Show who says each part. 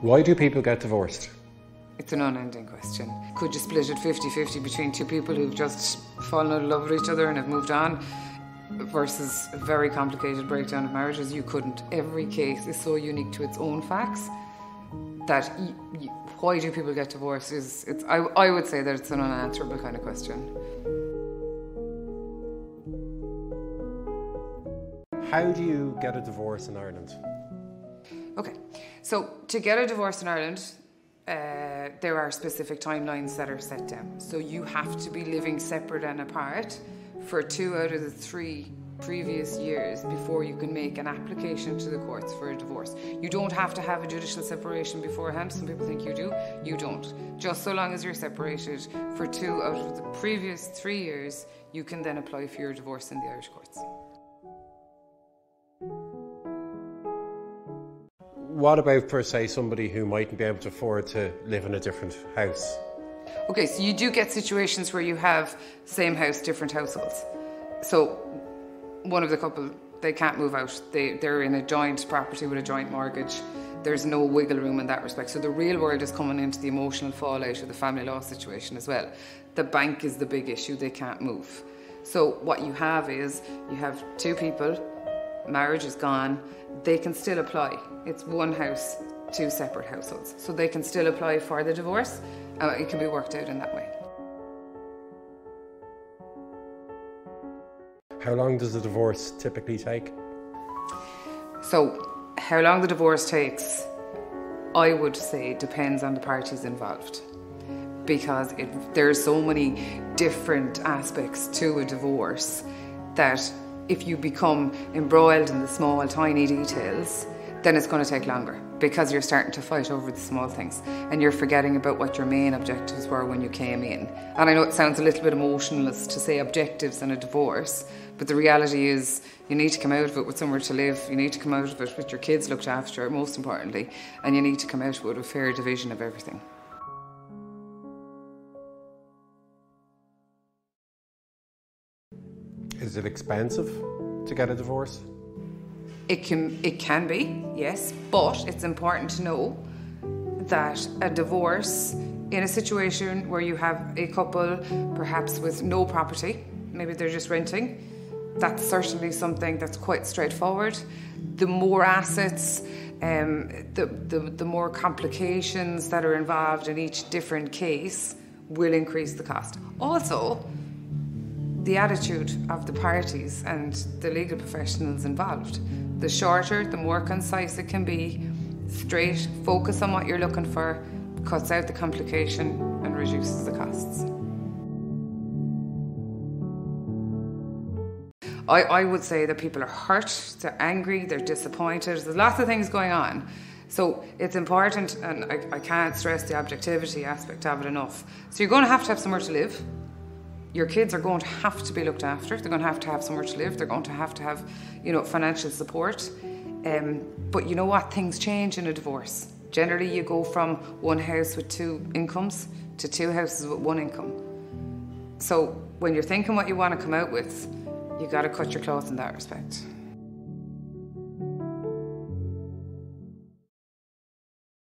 Speaker 1: Why do people get divorced?
Speaker 2: It's an unending question. Could you split it 50 50 between two people who've just fallen out of love with each other and have moved on versus a very complicated breakdown of marriages? You couldn't. Every case is so unique to its own facts that y- y- why do people get divorced is it's I, I would say that it's an unanswerable kind of question.
Speaker 1: How do you get a divorce in Ireland?
Speaker 2: Okay, so to get a divorce in Ireland, uh, there are specific timelines that are set down. So you have to be living separate and apart for two out of the three previous years before you can make an application to the courts for a divorce. You don't have to have a judicial separation beforehand. Some people think you do. You don't. Just so long as you're separated for two out of the previous three years, you can then apply for your divorce in the Irish courts.
Speaker 1: What about, per se, somebody who mightn't be able to afford to live in a different house?
Speaker 2: Okay, so you do get situations where you have same house, different households. So one of the couple, they can't move out. They, they're in a joint property with a joint mortgage. There's no wiggle room in that respect. So the real world is coming into the emotional fallout of the family law situation as well. The bank is the big issue, they can't move. So what you have is you have two people, marriage is gone, they can still apply. It's one house, two separate households. So they can still apply for the divorce. Uh, it can be worked out in that way.
Speaker 1: How long does a divorce typically take?
Speaker 2: So, how long the divorce takes, I would say, depends on the parties involved. Because it, are so many different aspects to a divorce that if you become embroiled in the small, tiny details, then it's going to take longer because you're starting to fight over the small things and you're forgetting about what your main objectives were when you came in. And I know it sounds a little bit emotionless to say objectives in a divorce, but the reality is you need to come out of it with somewhere to live, you need to come out of it with your kids looked after, most importantly, and you need to come out with a fair division of everything.
Speaker 1: Is it expensive to get a divorce?
Speaker 2: It can it can be, yes, but it's important to know that a divorce in a situation where you have a couple perhaps with no property, maybe they're just renting, that's certainly something that's quite straightforward. The more assets, um, the, the, the more complications that are involved in each different case will increase the cost. Also, the attitude of the parties and the legal professionals involved. The shorter, the more concise it can be, straight, focus on what you're looking for, cuts out the complication and reduces the costs. I, I would say that people are hurt, they're angry, they're disappointed, there's lots of things going on. So it's important, and I, I can't stress the objectivity aspect of it enough. So you're going to have to have somewhere to live your kids are going to have to be looked after. They're going to have to have somewhere to live. They're going to have to have, you know, financial support. Um, but you know what? Things change in a divorce. Generally, you go from one house with two incomes to two houses with one income. So when you're thinking what you want to come out with, you got to cut your cloth in that respect.